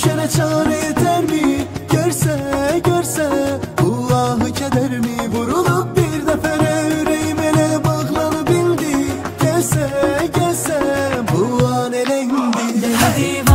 Düşene çare yeter mi? Görse görse bu ahı keder mi? Vurulup bir defere yüreğime bağlanabildi Gelse gelse bu an elendi Hadi